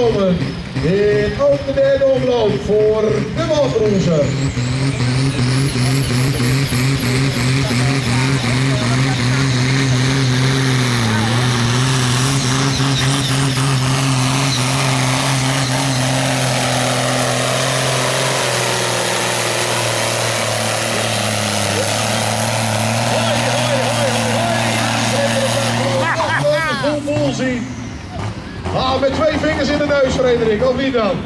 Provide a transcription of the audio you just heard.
komen in ook de derde omloop voor de zien. Ah, met twee vingers in de neus, Frederik, of niet dan?